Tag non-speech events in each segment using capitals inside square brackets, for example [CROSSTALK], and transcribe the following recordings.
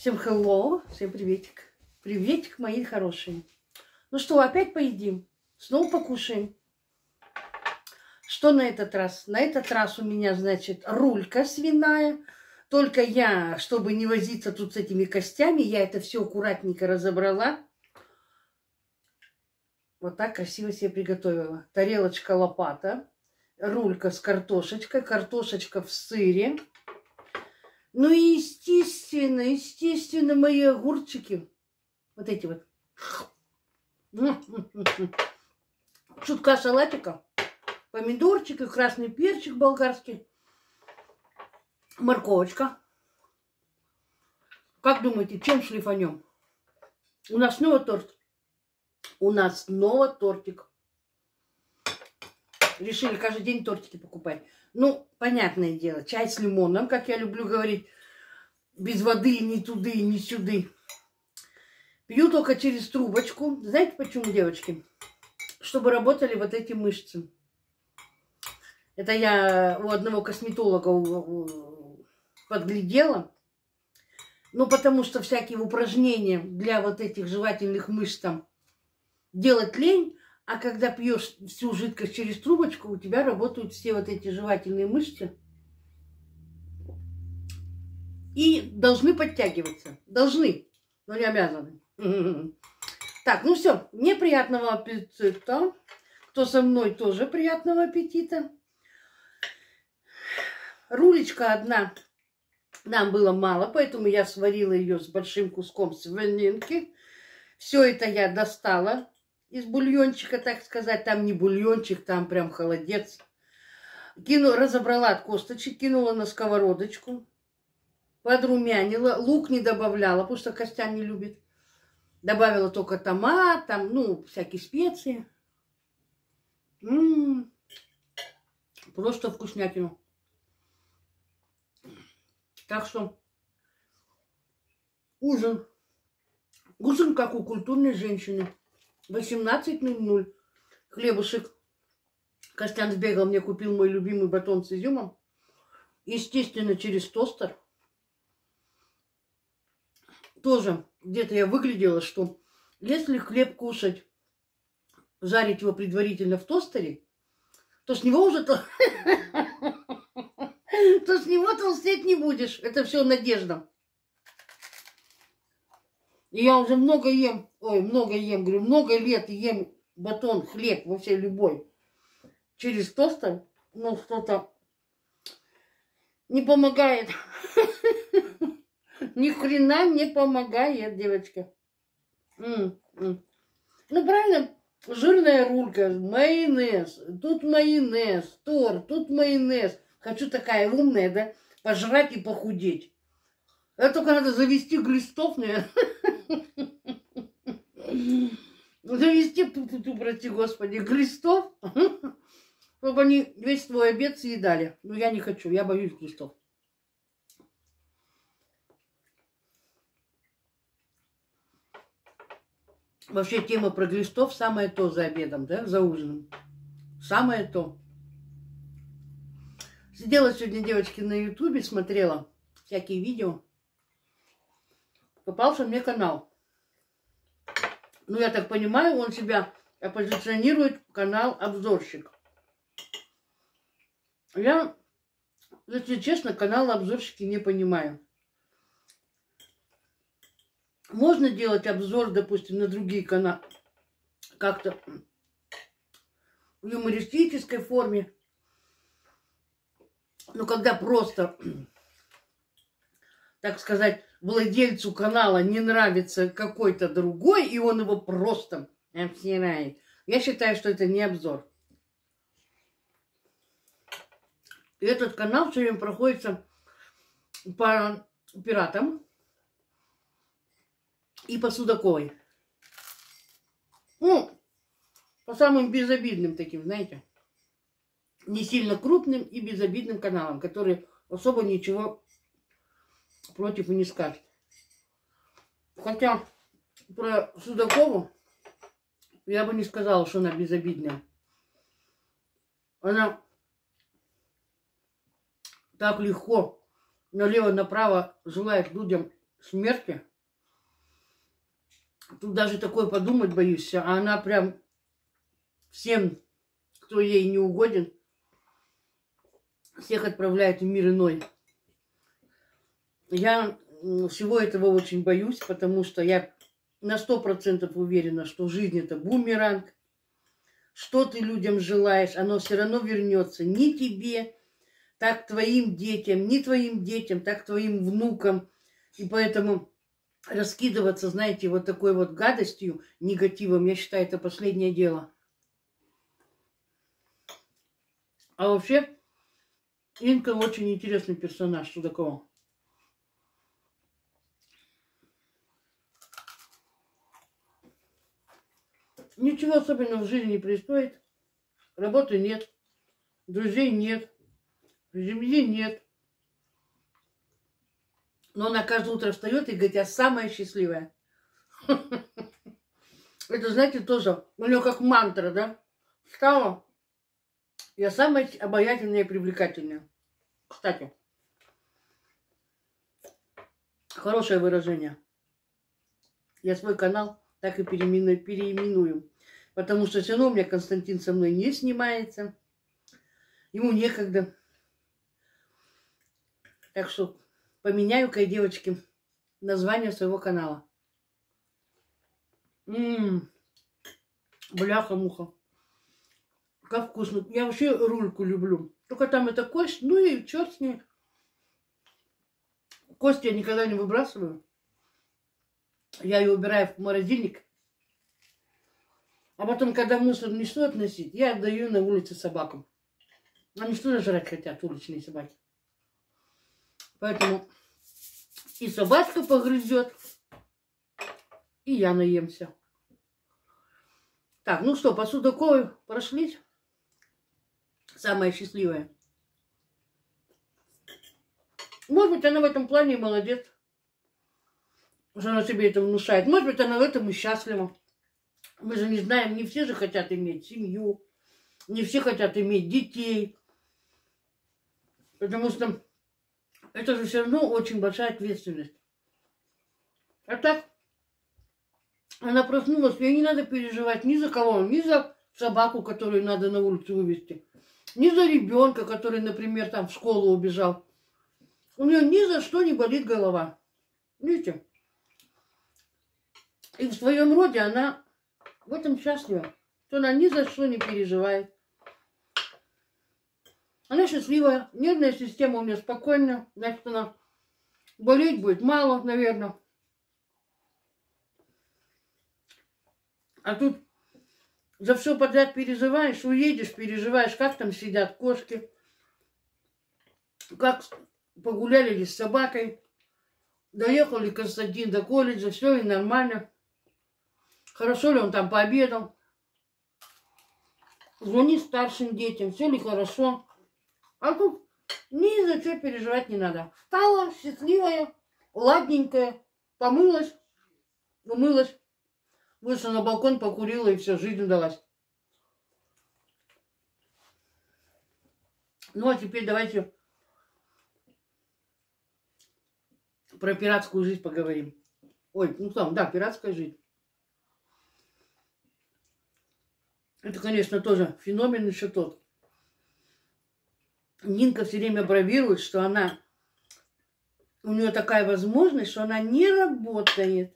Всем hello, всем приветик. Приветик, мои хорошие. Ну что, опять поедим? Снова покушаем. Что на этот раз? На этот раз у меня, значит, рулька свиная. Только я, чтобы не возиться тут с этими костями, я это все аккуратненько разобрала. Вот так красиво себе приготовила. Тарелочка лопата, рулька с картошечкой, картошечка в сыре. Ну и естественно, естественно, мои огурчики. Вот эти вот. Чутка салатика, помидорчик и красный перчик болгарский, морковочка. Как думаете, чем шлифанем? У нас снова торт. У нас снова тортик. Решили каждый день тортики покупать. Ну, понятное дело, чай с лимоном, как я люблю говорить, без воды ни туды, ни сюды. Пью только через трубочку. Знаете почему, девочки? Чтобы работали вот эти мышцы. Это я у одного косметолога подглядела. Ну, потому что всякие упражнения для вот этих жевательных мышц там делать лень, а когда пьешь всю жидкость через трубочку, у тебя работают все вот эти жевательные мышцы. И должны подтягиваться. Должны, но не обязаны. [LAUGHS] Так, ну все. Мне приятного аппетита. Кто со мной, тоже приятного аппетита. Рулечка одна нам было мало, поэтому я сварила ее с большим куском свининки. Все это я достала из бульончика, так сказать. Там не бульончик, там прям холодец. Кину, разобрала от косточек, кинула на сковородочку. Подрумянила. Лук не добавляла, потому что Костян не любит. Добавила только томат, там, ну, всякие специи. М-м-м. Просто вкуснятину. Так что ужин. Ужин, как у культурной женщины. 18.00. Хлебушек. Костян сбегал, мне купил мой любимый батон с изюмом. Естественно, через тостер. Тоже где-то я выглядела, что если хлеб кушать, жарить его предварительно в тостере, то с него уже то, [LAUGHS] с него толстеть не будешь. Это все надежда. Я уже много ем, ой, много ем, говорю, много лет ем батон, хлеб, вообще любой, через тостер, но что-то не помогает. [LAUGHS] Ни хрена не помогает, девочка. Ну, правильно, жирная рулька, майонез, тут майонез, торт, тут майонез. Хочу такая умная, да, пожрать и похудеть. Это только надо завести глистов, наверное. [LAUGHS] Завести, прости господи, глистов, [LAUGHS] чтобы они весь твой обед съедали. Но я не хочу, я боюсь глистов. Вообще тема про глистов самое то за обедом, да, за ужином. Самое то. Сидела сегодня, девочки, на ютубе, смотрела всякие видео. Попался мне канал. Ну, я так понимаю, он себя позиционирует канал обзорщик. Я, если честно, канал обзорщики не понимаю. Можно делать обзор, допустим, на другие каналы как-то в юмористической форме. Но когда просто, так сказать, владельцу канала не нравится какой-то другой, и он его просто обсирает, я считаю, что это не обзор. Этот канал все время проходится по пиратам и по Судаковой. Ну, по самым безобидным таким, знаете, не сильно крупным и безобидным каналам, которые особо ничего против не скажут. Хотя про Судакову я бы не сказала, что она безобидная. Она так легко налево-направо желает людям смерти. Тут даже такое подумать боюсь. А она прям всем, кто ей не угоден, всех отправляет в мир иной. Я всего этого очень боюсь, потому что я на сто процентов уверена, что жизнь это бумеранг. Что ты людям желаешь, оно все равно вернется ни тебе, так твоим детям, ни твоим детям, так твоим внукам. И поэтому раскидываться, знаете, вот такой вот гадостью, негативом, я считаю, это последнее дело. А вообще, Инка очень интересный персонаж Судакова. Ничего особенного в жизни не происходит. Работы нет, друзей нет, семьи нет. Но она каждое утро встает и говорит, я самая счастливая. [LAUGHS] Это, знаете, тоже у нее как мантра, да? Встала. Я самая обаятельная и привлекательная. Кстати, хорошее выражение. Я свой канал так и переименую, переименую. Потому что все равно у меня Константин со мной не снимается. Ему некогда. Так что поменяю-ка, девочки, название своего канала. Ммм, бляха-муха. Как вкусно. Я вообще рульку люблю. Только там это кость, ну и черт с ней. Кость я никогда не выбрасываю. Я ее убираю в морозильник. А потом, когда мусор не что относить, я отдаю на улице собакам. Они что жрать хотят, уличные собаки. Поэтому и собачка погрызет, и я наемся. Так, ну что, по Судаковой прошлись? самая счастливая. Может быть, она в этом плане молодец, что она себе это внушает. Может быть, она в этом и счастлива. Мы же не знаем, не все же хотят иметь семью, не все хотят иметь детей. Потому что это же все равно очень большая ответственность. А так, она проснулась, ей не надо переживать ни за кого, ни за собаку, которую надо на улицу вывести. Ни за ребенка, который, например, там в школу убежал. У нее ни за что не болит голова. Видите? И в своем роде она в этом счастлива. Что она ни за что не переживает. Она счастливая, нервная система у нее спокойная, значит, она болеть будет мало, наверное. А тут за все подряд переживаешь, уедешь, переживаешь, как там сидят кошки, как погуляли ли с собакой, доехал ли Константин до колледжа, все и нормально. Хорошо ли он там пообедал? Звони старшим детям, все ли хорошо. А тут ни за что переживать не надо. Встала счастливая, ладненькая, помылась, умылась. Вышла на балкон, покурила и все, жизнь удалась. Ну, а теперь давайте про пиратскую жизнь поговорим. Ой, ну там, да, пиратская жизнь. Это, конечно, тоже феномен еще тот. Нинка все время бравирует, что она, у нее такая возможность, что она не работает.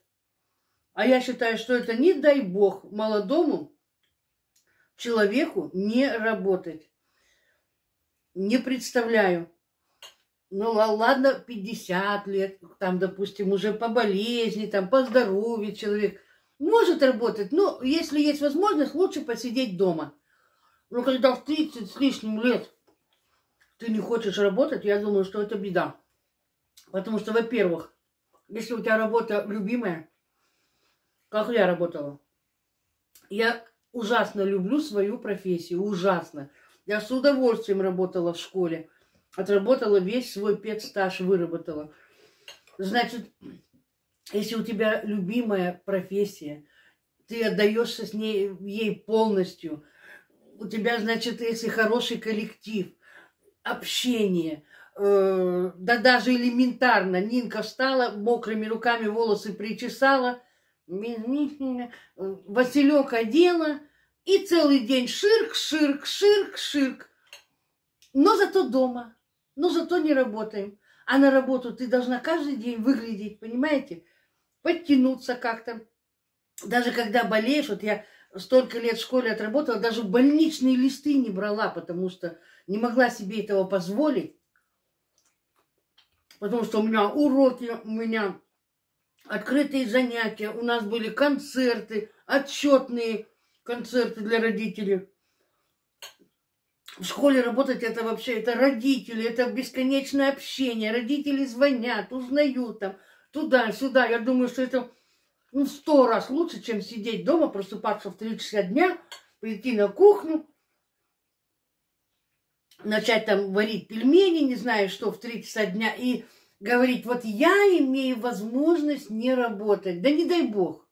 А я считаю, что это не дай бог молодому человеку не работать. Не представляю. Ну ладно, 50 лет, там, допустим, уже по болезни, там, по здоровью человек может работать, но если есть возможность, лучше посидеть дома. Но когда в 30 с лишним лет ты не хочешь работать, я думаю, что это беда. Потому что, во-первых, если у тебя работа любимая, как я работала. Я ужасно люблю свою профессию, ужасно. Я с удовольствием работала в школе. Отработала весь свой педстаж, выработала. Значит, если у тебя любимая профессия, ты отдаешься с ней, ей полностью, у тебя, значит, если хороший коллектив, общение, э, да даже элементарно, Нинка встала, мокрыми руками волосы причесала, Василек одела, и целый день ширк, ширк, ширк, ширк. Но зато дома, но зато не работаем. А на работу ты должна каждый день выглядеть, понимаете? Подтянуться как-то. Даже когда болеешь, вот я столько лет в школе отработала, даже больничные листы не брала, потому что не могла себе этого позволить. Потому что у меня уроки, у меня открытые занятия, у нас были концерты, отчетные концерты для родителей. В школе работать это вообще, это родители, это бесконечное общение. Родители звонят, узнают там, туда-сюда. Я думаю, что это ну, сто раз лучше, чем сидеть дома, просыпаться в 3 часа дня, прийти на кухню, начать там варить пельмени, не знаю что, в 3 часа дня, и говорить, вот я имею возможность не работать. Да не дай бог.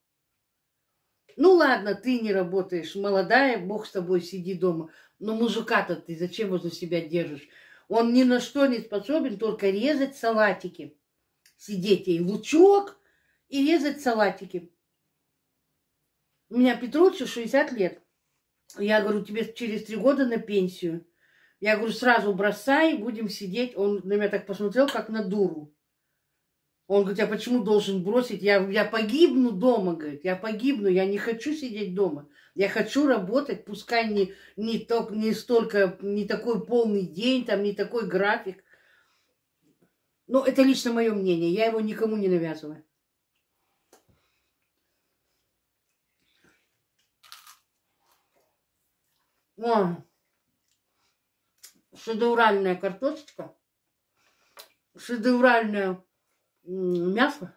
Ну ладно, ты не работаешь, молодая, бог с тобой, сиди дома. Но мужика-то ты зачем возле себя держишь? Он ни на что не способен, только резать салатики. Сидеть ей лучок, и резать салатики. У меня Петручу 60 лет. Я говорю, тебе через три года на пенсию. Я говорю, сразу бросай, будем сидеть. Он на меня так посмотрел, как на дуру. Он говорит, а почему должен бросить? Я, я погибну дома, говорит, я погибну, я не хочу сидеть дома. Я хочу работать, пускай не, не, ток, не столько, не такой полный день, там, не такой график. Но это лично мое мнение, я его никому не навязываю. О, шедевральная картошечка, шедевральное мясо.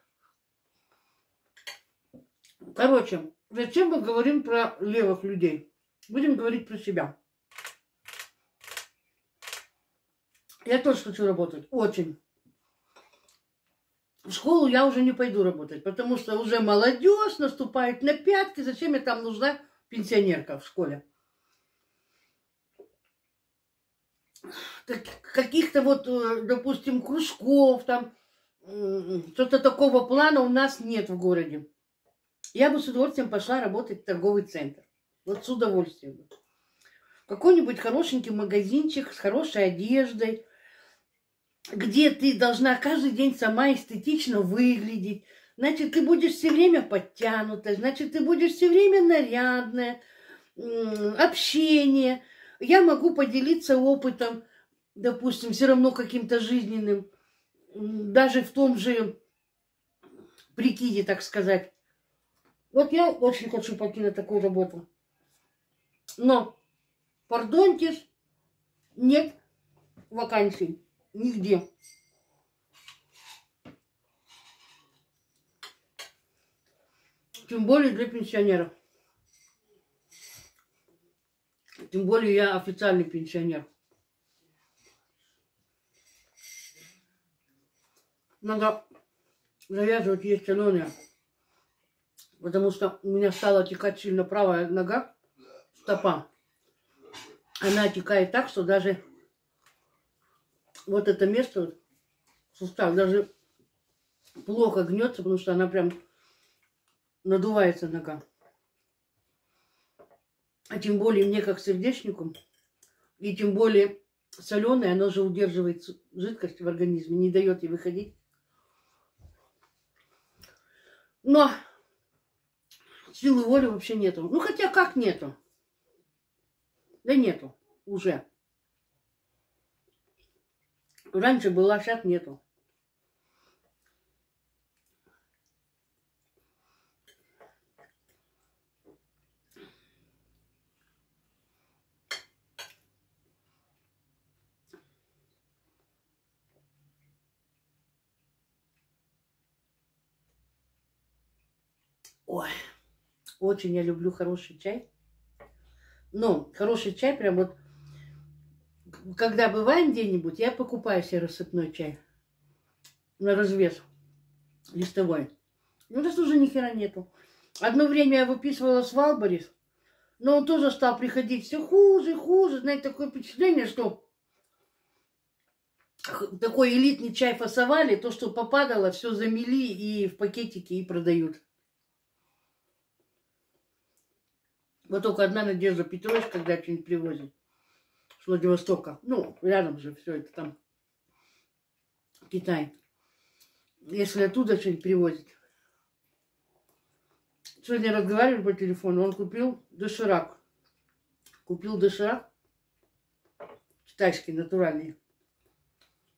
Короче, зачем мы говорим про левых людей? Будем говорить про себя. Я тоже хочу работать. Очень. В школу я уже не пойду работать, потому что уже молодежь наступает на пятки. Зачем я там нужна пенсионерка в школе? каких-то вот, э, допустим, кружков, там, что-то такого плана у нас нет в городе. Я бы с удовольствием пошла работать в торговый центр. Вот с удовольствием. Какой-нибудь хорошенький магазинчик с хорошей одеждой, где ты должна каждый день сама эстетично выглядеть. Значит, ты будешь все время подтянутая, значит, ты будешь все время нарядная, общение – я могу поделиться опытом, допустим, все равно каким-то жизненным, даже в том же прикиде, так сказать. Вот я очень хочу пойти на такую работу. Но, пардоньтесь, нет вакансий нигде. Тем более для пенсионеров. Тем более я официальный пенсионер. Надо завязывать есть анония. Потому что у меня стала текать сильно правая нога, стопа. Она текает так, что даже вот это место, сустав, даже плохо гнется, потому что она прям надувается нога. А тем более мне как сердечнику, и тем более соленое, оно же удерживает жидкость в организме, не дает ей выходить. Но силы воли вообще нету. Ну, хотя как нету? Да нету уже. Раньше была, сейчас нету. Ой, очень я люблю хороший чай. Но хороший чай прям вот, когда бываем где-нибудь, я покупаю себе рассыпной чай на развес листовой. Ну, сейчас уже ни хера нету. Одно время я выписывала с Валборис, но он тоже стал приходить все хуже, хуже. Знаете, такое впечатление, что такой элитный чай фасовали, то, что попадало, все замели и в пакетики и продают. Вот только одна Надежда Петрович, когда что-нибудь привозит с Владивостока. Ну, рядом же все это там. Китай. Если оттуда что-нибудь привозит. Сегодня разговаривали по телефону, он купил доширак. Купил доширак китайский, натуральный.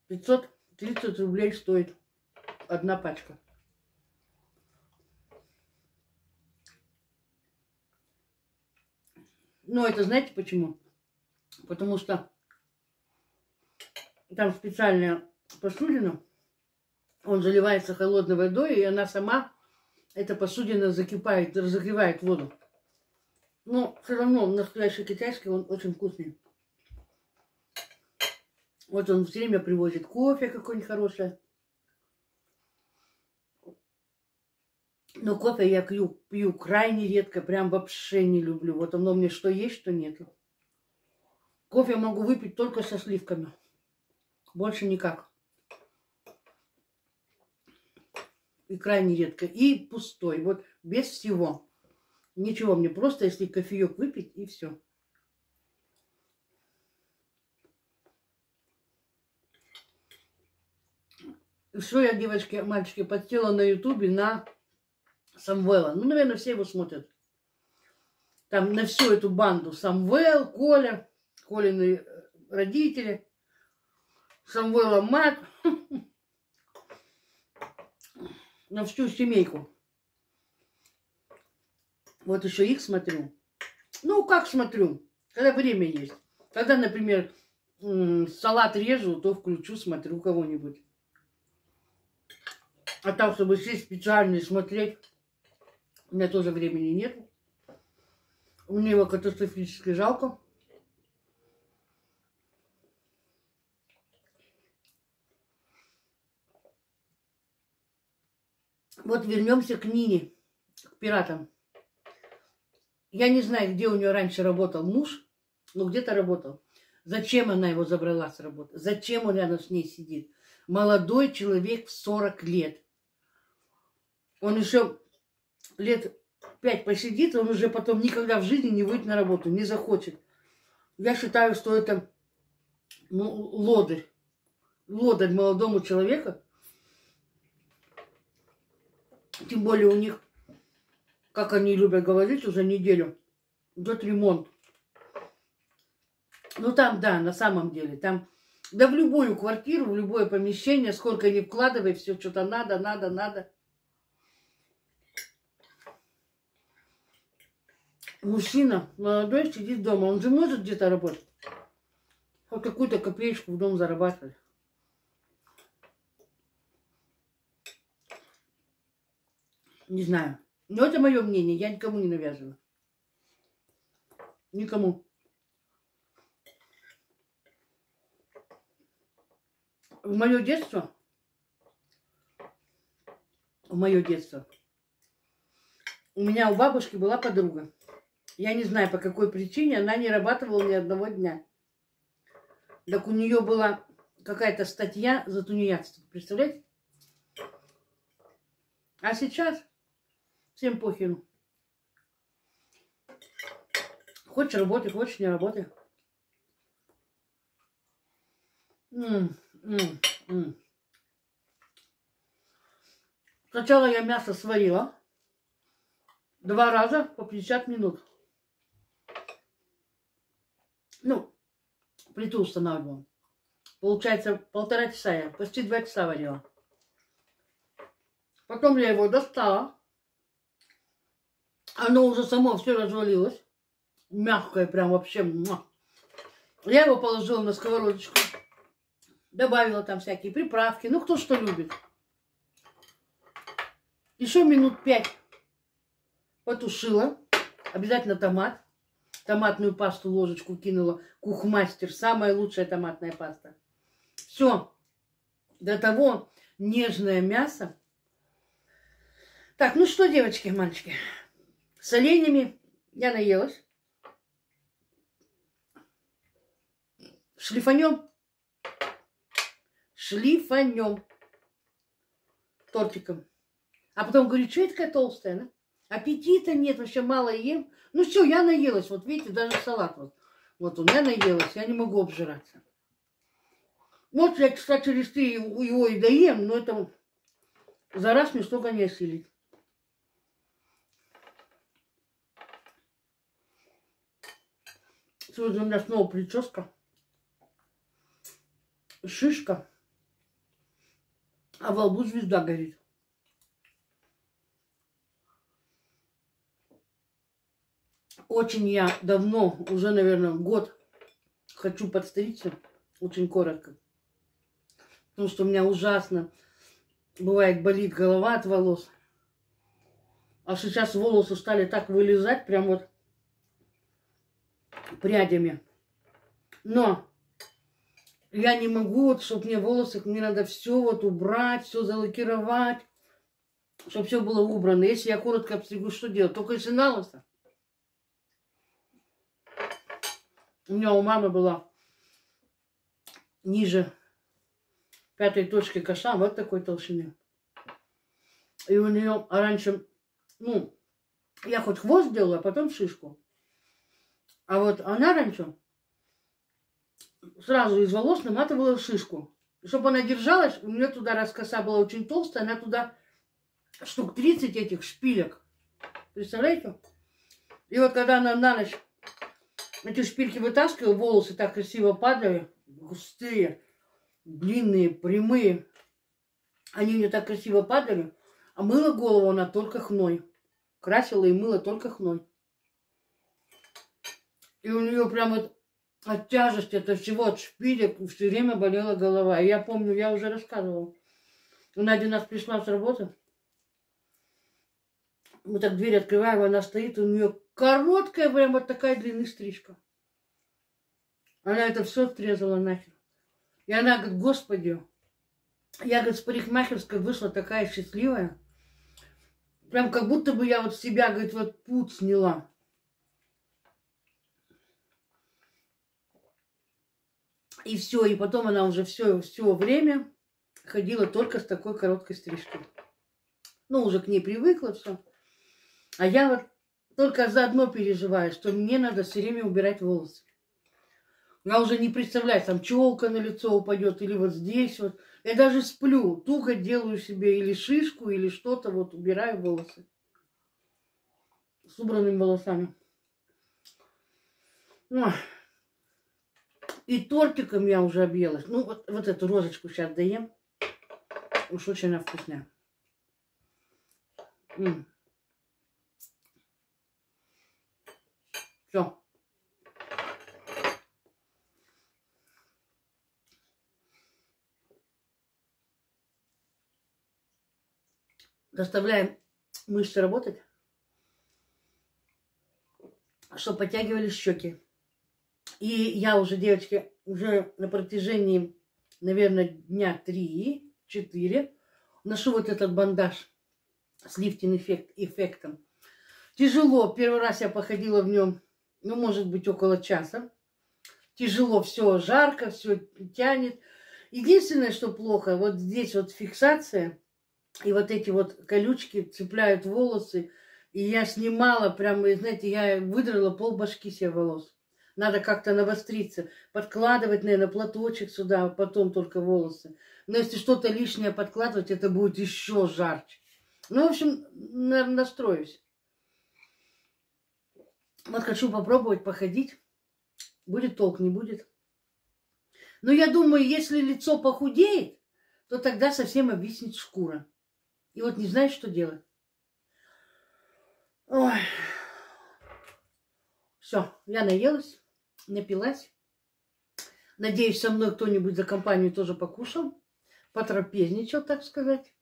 530 рублей стоит одна пачка. Ну, это знаете почему? Потому что там специальная посудина, он заливается холодной водой, и она сама, эта посудина закипает, разогревает воду. Но все равно настоящий китайский, он очень вкусный. Вот он все время привозит кофе какой-нибудь хороший. Но кофе я пью, пью крайне редко, прям вообще не люблю. Вот оно мне что есть, что нет. Кофе могу выпить только со сливками. Больше никак. И крайне редко. И пустой. Вот без всего. Ничего мне просто, если кофеек выпить, и все. Что я, девочки, мальчики, подсела на ютубе на Самвела. Ну, наверное, все его смотрят. Там на всю эту банду Самвел, Коля, Колины э, родители, Самвела мать, [LAUGHS] на всю семейку. Вот еще их смотрю. Ну, как смотрю, когда время есть. Когда, например, салат режу, то включу, смотрю кого-нибудь. А так, чтобы сесть специально и смотреть, у меня тоже времени нет. Мне его катастрофически жалко. Вот вернемся к Нине, к пиратам. Я не знаю, где у нее раньше работал муж, но где-то работал. Зачем она его забрала с работы? Зачем он рядом с ней сидит? Молодой человек в 40 лет. Он еще лет пять посидит, он уже потом никогда в жизни не выйдет на работу, не захочет. Я считаю, что это ну, лодырь. Лодырь молодому человеку. Тем более у них, как они любят говорить, уже неделю идет ремонт. Ну там, да, на самом деле, там, да в любую квартиру, в любое помещение, сколько ни вкладывай, все что-то надо, надо, надо. мужчина молодой сидит дома, он же может где-то работать. Хоть какую-то копеечку в дом зарабатывать. Не знаю. Но это мое мнение, я никому не навязываю. Никому. В мое детство, в мое детство, у меня у бабушки была подруга. Я не знаю, по какой причине она не работала ни одного дня. Так у нее была какая-то статья за тунеядство. Представляете? А сейчас всем похеру. Хочешь работай, хочешь не работай. Сначала я мясо сварила. Два раза по 50 минут. Ну, плиту устанавливала. Получается, полтора часа я, почти два часа варила. Потом я его достала. Оно уже само все развалилось. Мягкое прям вообще. Я его положила на сковородочку. Добавила там всякие приправки. Ну, кто что любит. Еще минут пять потушила. Обязательно томат томатную пасту ложечку кинула. Кухмастер, самая лучшая томатная паста. Все. До того нежное мясо. Так, ну что, девочки, мальчики, с оленями я наелась. Шлифанем шлифанем тортиком. А потом говорит, что я такая толстая, да? Аппетита нет, вообще мало ем. Ну все, я наелась. Вот видите, даже салат вот. Вот он, я наелась, я не могу обжираться. Вот я, кстати, через ты его и доем, но это за раз мне столько не осилить. Сегодня у меня снова прическа. Шишка. А во лбу звезда горит. Очень я давно, уже, наверное, год хочу подстричься. Очень коротко. Потому что у меня ужасно бывает болит голова от волос. А сейчас волосы стали так вылезать, прям вот прядями. Но я не могу, вот, чтобы мне волосы, мне надо все вот убрать, все залакировать, чтобы все было убрано. Если я коротко обстригу, что делать? Только если на лысо. У меня у мамы была ниже пятой точки коша, вот такой толщины. И у нее раньше, ну, я хоть хвост делала, а потом шишку. А вот она раньше сразу из волос наматывала шишку. Чтобы она держалась, у меня туда, раз коса была очень толстая, она туда штук 30 этих шпилек. Представляете? И вот когда она на ночь эти шпильки вытаскивала, волосы так красиво падали, густые, длинные, прямые. Они мне так красиво падали, а мыла голову она только хной. Красила и мыла только хной. И у нее прям вот от тяжести, от всего, от шпилек все время болела голова. И я помню, я уже рассказывала. Она один раз пришла с работы. Мы так дверь открываем, она стоит, у нее короткая, прям вот такая длинная стрижка. Она это все отрезала нахер. И она говорит, господи, я, говорит, с парикмахерской вышла такая счастливая. Прям как будто бы я вот себя, говорит, вот путь сняла. И все, и потом она уже все, все время ходила только с такой короткой стрижкой. Ну, уже к ней привыкла все. А я вот только заодно переживаю, что мне надо все время убирать волосы. Я уже не представляю, там челка на лицо упадет или вот здесь вот. Я даже сплю, туго делаю себе или шишку, или что-то, вот убираю волосы. С убранными волосами. Ой. И тортиком я уже объелась. Ну, вот, вот эту розочку сейчас доем. Уж очень она вкусная. Все. Заставляем мышцы работать, чтобы подтягивались щеки. И я уже, девочки, уже на протяжении, наверное, дня три-четыре ношу вот этот бандаж с лифтинг эффект, эффектом. Тяжело. Первый раз я походила в нем, ну, может быть, около часа. Тяжело, все жарко, все тянет. Единственное, что плохо, вот здесь вот фиксация, и вот эти вот колючки цепляют волосы. И я снимала прямо, знаете, я выдрала пол башки себе волос. Надо как-то навостриться, подкладывать, наверное, платочек сюда, а потом только волосы. Но если что-то лишнее подкладывать, это будет еще жарче. Ну, в общем, наверное, настроюсь. Вот хочу попробовать походить. Будет толк, не будет. Но я думаю, если лицо похудеет, то тогда совсем обвиснет шкура. И вот не знаешь, что делать. Ой. Все, я наелась напилась. Надеюсь, со мной кто-нибудь за компанию тоже покушал, потрапезничал, так сказать.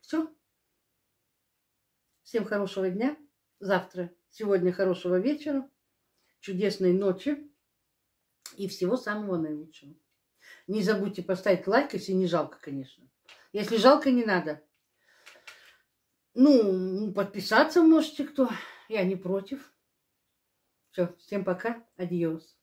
Все. Всем хорошего дня. Завтра, сегодня хорошего вечера, чудесной ночи и всего самого наилучшего. Не забудьте поставить лайк, если не жалко, конечно. Если жалко, не надо. Ну, подписаться можете кто. Я не против. Все, всем пока, адьос.